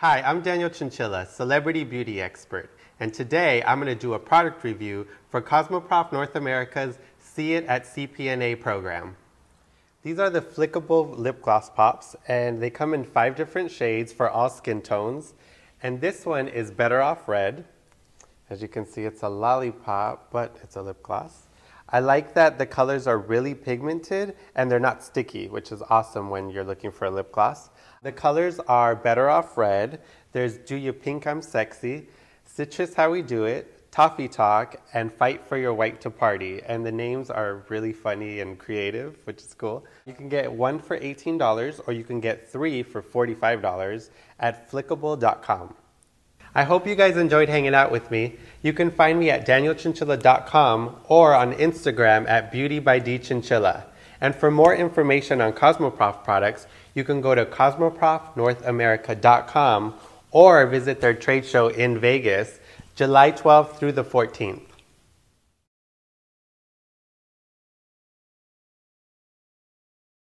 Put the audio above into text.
Hi, I'm Daniel Chinchilla, celebrity beauty expert, and today I'm going to do a product review for Cosmoprof North America's See It at CPNA program. These are the flickable lip gloss pops, and they come in five different shades for all skin tones. And this one is Better Off Red. As you can see, it's a lollipop, but it's a lip gloss. I like that the colors are really pigmented and they're not sticky, which is awesome when you're looking for a lip gloss. The colors are Better Off Red, there's Do You Pink I'm Sexy, Citrus How We Do It, Toffee Talk, and Fight for Your White to Party. And the names are really funny and creative, which is cool. You can get one for $18 or you can get three for $45 at flickable.com. I hope you guys enjoyed hanging out with me. You can find me at danielchinchilla.com or on Instagram at beautybydchinchilla. And for more information on Cosmoprof products, you can go to cosmoprofnorthamerica.com or visit their trade show in Vegas, July 12th through the 14th.